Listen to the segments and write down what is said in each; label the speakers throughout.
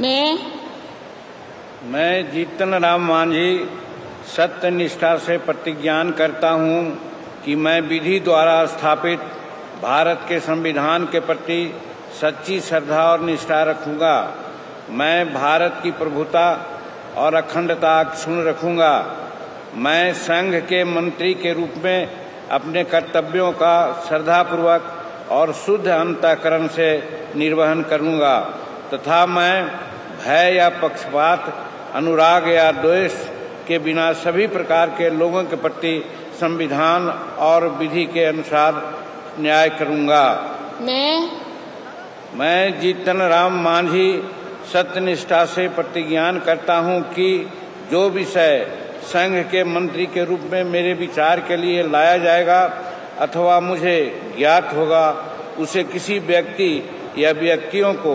Speaker 1: मैं
Speaker 2: मैं जीतन राम मांझी सत्य निष्ठा से प्रतिज्ञान करता हूँ कि मैं विधि द्वारा स्थापित भारत के संविधान के प्रति सच्ची श्रद्धा और निष्ठा रखूँगा। मैं भारत की प्रभुता और अखंडता क्षुण रखूँगा। मैं संघ के मंत्री के रूप में अपने कर्तव्यों का श्रद्धापूर्वक और शुद्ध अंतकरण से निर्वहन करूँगा। तथा मैं भय या पक्षपात अनुराग या द्वेष के बिना सभी प्रकार के लोगों के प्रति संविधान और विधि के अनुसार न्याय करूँगा।
Speaker 1: मैं
Speaker 2: मैं जीतन राम मांझी सत्यनिष्ठा से प्रतिज्ञान करता हूँ कि जो विषय संघ के मंत्री के रूप में मेरे विचार के लिए लाया जाएगा अथवा मुझे ज्ञात होगा उसे किसी व्यक्ति या व्यक्तियों को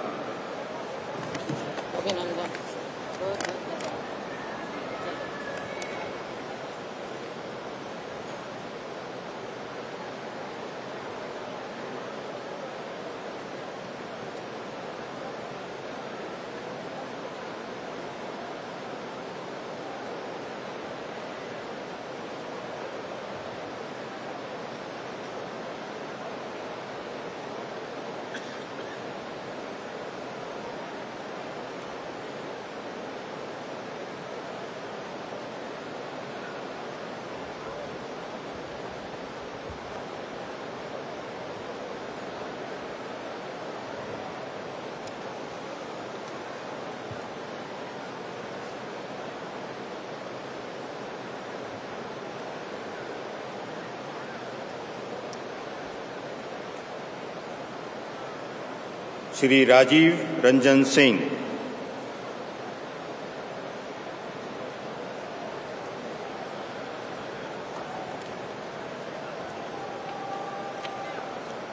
Speaker 3: श्री राजीव रंजन सिंह।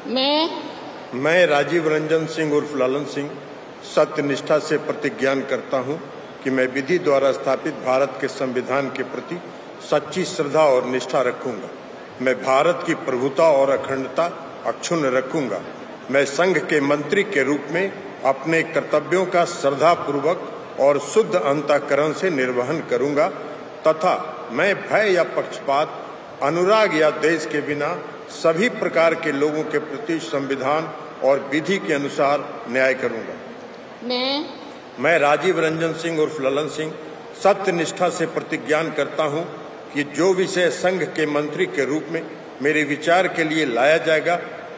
Speaker 1: मैं
Speaker 4: मैं राजीव रंजन सिंह उर्फ़ लालन सिंह सत्य निष्ठा से प्रतिज्ञान करता हूँ कि मैं विधि द्वारा स्थापित भारत के संविधान के प्रति सच्ची श्रद्धा और निष्ठा रखूँगा। मैं भारत की प्रभुता और अखंडता अक्षुण्ण रखूँगा। मैं संघ के मंत्री के रूप में अपने कर्तव्यों का श्रद्धा पूर्वक और शुद्ध अंतकरण से निर्वहन करूँगा तथा मैं भय या पक्षपात अनुराग या देश के बिना सभी प्रकार के लोगों के प्रति संविधान और विधि के अनुसार न्याय करूँगा।
Speaker 1: मैं
Speaker 4: मैं राजीव रंजन सिंह उर्फ़ ललन सिंह सत्य निष्ठा से प्रतिज्ञान करता हूँ कि जो विषय संघ के मंत्री के रूप में मेरे विचार के लिए लाया जाएगा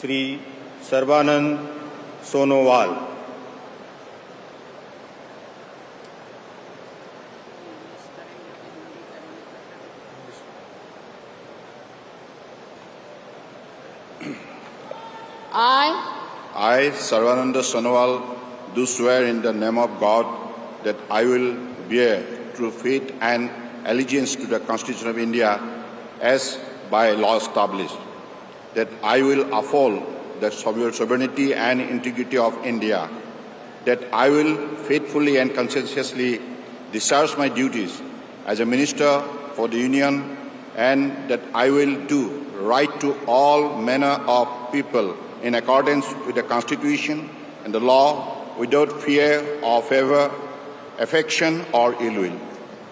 Speaker 3: Shri Sarbananda Sonowal
Speaker 1: I
Speaker 5: I, Sarvananda Sonowal, do swear in the name of God that I will bear true faith and allegiance to the Constitution of India as by law established, that I will uphold the sovereignty and integrity of India, that I will faithfully and conscientiously discharge my duties as a minister for the Union, and that I will do right to all manner of people in accordance with the Constitution and the law without fear or favor, affection or ill will.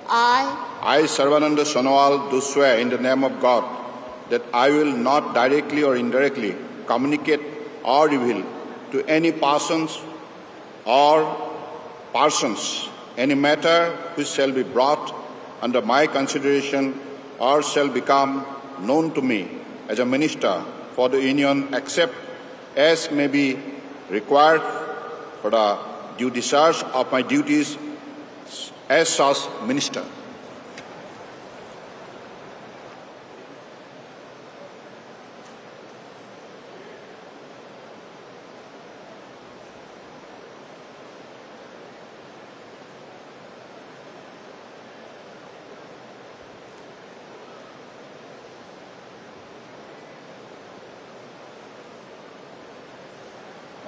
Speaker 1: I,
Speaker 5: I, Sarvananda Sonowal, do swear in the name of God that I will not directly or indirectly communicate or reveal to any persons or persons any matter which shall be brought under my consideration or shall become known to me as a minister for the Union except as may be required for the due discharge of my duties as such minister.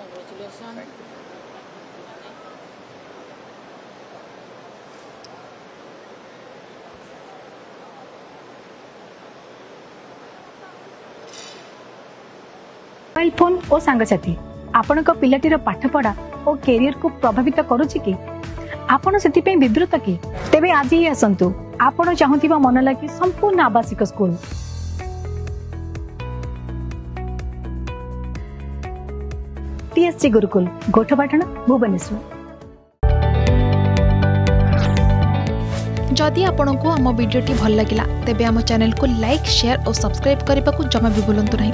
Speaker 1: Congratulations.
Speaker 6: Mobile phone ଓ ସାଙ୍ଗସାଥୀ ଆପଣଙ୍କ ପିଲାଟିର ପାଠପଢା ଓ କ୍ୟାରିୟରକୁ ପ୍ରଭାବିତ କରୁଛି କି? ଆପଣ ସେଥିପାଇଁ ବିବ୍ରତ କି? ତେବେ ଆଜି ହିଁ ଆସନ୍ତୁ। ଆପଣ ଚାହୁଁଥିବା ମନ ଲାଗି ସମ୍ପୂର୍ଣ୍ଣ ଆବାସିକ ସ୍କୁଲ। टीएसटी गुरुकुल गोठपाटण भुवनेश्वर।
Speaker 7: जदि आपण को आम भिडी भल लगा तेब चेल को लाइक सेयार और सब्सक्राइब करने को जमा भी बुलां नहीं।